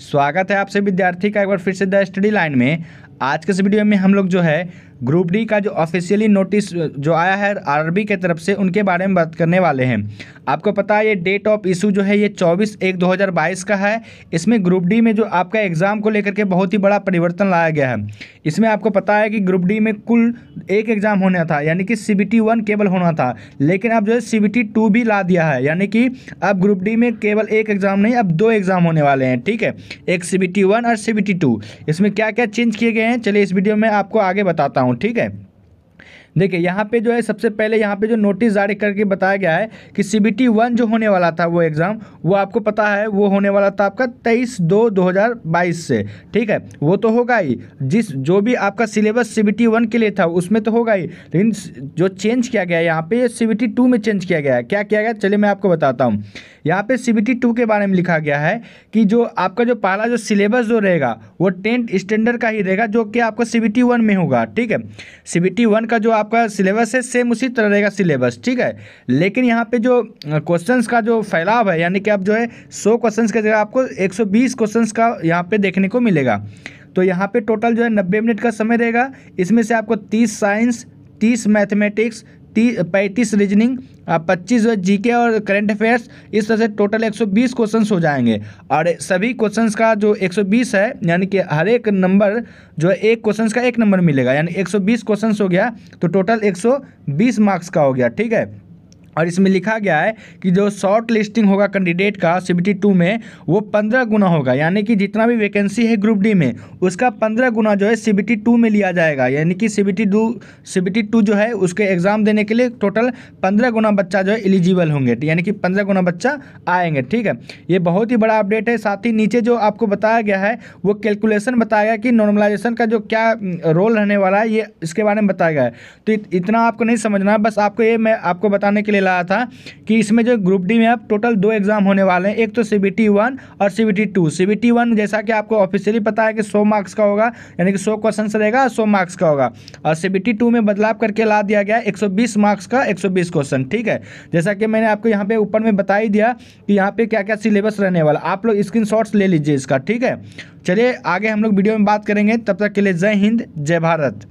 स्वागत है आपसे विद्यार्थी का एक बार फिर से द स्टडी लाइन में। आज के इस वीडियो में हम लोग जो है ग्रुप डी का जो ऑफिशियली नोटिस जो आया है आरआरबी के तरफ़ से, उनके बारे में बात करने वाले हैं। आपको पता है, ये डेट ऑफ़ इशू जो है, ये 24 एक 2022 का है। इसमें ग्रुप डी में जो आपका एग्ज़ाम को लेकर के बहुत ही बड़ा परिवर्तन लाया गया है। इसमें आपको पता है कि ग्रुप डी में कुल एक एग्ज़ाम होना था, यानी कि सी बी केवल होना था। लेकिन अब जो है सी बी भी ला दिया है, यानी कि अब ग्रुप डी में केवल एक एग्ज़ाम नहीं, अब दो एग्ज़ाम होने वाले हैं, ठीक है? एक सी बी और सी बी इसमें क्या क्या चेंज किए गए हैं? चलिए इस वीडियो में आपको आगे बताता हूँ। हूँ ठीक है? देखिए, यहाँ पे जो है, सबसे पहले यहाँ पे जो नोटिस जारी करके बताया गया है कि सी बी टी वन जो होने वाला था वो एग्ज़ाम वो आपको पता है, वो होने वाला था आपका तेईस दो दो हज़ार बाईस से, ठीक है? वो तो होगा ही। जिस, जो भी आपका syllabus C B T one के लिए था, उसमें तो होगा ही। लेकिन जो चेंज किया गया यहाँ पे सी बी टी टू में चेंज किया गया है। क्या किया गया? चलिए मैं आपको बताता हूँ। यहाँ पे सी बी टी टू के बारे में लिखा गया है कि जो आपका जो पहला जो सिलेबस जो रहेगा, वो टेंथ स्टैंडर्ड का ही रहेगा, जो कि आपका सी बी टी वन में होगा, ठीक है? सी बी टी वन का जो आपका सिलेबस है सेम उसी तरह रहेगा सिलेबस, ठीक है? लेकिन यहाँ पे जो क्वेश्चंस का जो फैलाव है, यानी कि आप जो है, सौ क्वेश्चंस की जगह आपको एक सौ बीस क्वेश्चंस का यहाँ पे देखने को मिलेगा। तो यहाँ पे टोटल जो है नब्बे मिनट का समय रहेगा। इसमें से आपको तीस साइंस तीस मैथमेटिक्स पैंतीस रीजनिंग पच्चीस जो जी के और करंट अफेयर्स, इस तरह से टोटल 120 क्वेश्चंस हो जाएँगे। और सभी क्वेश्चंस का जो 120 है, यानी कि हर एक नंबर, जो है, एक क्वेश्चंस का एक नंबर मिलेगा। यानी 120 क्वेश्चंस हो गया तो टोटल 120 मार्क्स का हो गया, ठीक है? और इसमें लिखा गया है कि जो शॉर्ट लिस्टिंग होगा कैंडिडेट का सी बी टू में, वो पंद्रह गुना होगा। यानी कि जितना भी वैकेंसी है ग्रुप डी में, उसका पंद्रह गुना जो है सी बी टू में लिया जाएगा। यानी कि C B T C B two जो है, उसके एग्ज़ाम देने के लिए टोटल पंद्रह गुना बच्चा जो है एलिजिबल होंगे। यानी कि पंद्रह गुना बच्चा आएँगे, ठीक है? ये बहुत ही बड़ा अपडेट है। साथ ही नीचे जो आपको बताया गया है, वो कैलकुलेशन बताया गया कि नॉर्मलाइजेशन का जो क्या रोल रहने वाला है, ये इसके बारे में बताया गया है। तो इतना आपको नहीं समझना बस आपको ये मैं, आपको बताने के लिए लाया था कि इसमें जो ग्रुप डी में अब टोटल दो एग्ज़ाम होने वाले हैं। एक तो सी बी टी वन और C B T two C B T one जैसा कि आपको ऑफिशियली पता है कि सौ मार्क्स का होगा, यानी कि सौ क्वेश्चन रहेगा, सौ मार्क्स का होगा। और सी बी टी टू में बदलाव करके ला दिया गया एक सौ बीस मार्क्स का, एक सौ बीस क्वेश्चन ठीक है? जैसा कि मैंने आपको यहाँ पे ऊपर में बता ही दिया कि यहाँ पे क्या क्या सिलेबस रहने वाला। आप लोग स्क्रीन ले लीजिए इसका, ठीक है? चलिए, आगे हम लोग वीडियो में बात करेंगे। तब तक के लिए जय हिंद, जय भारत।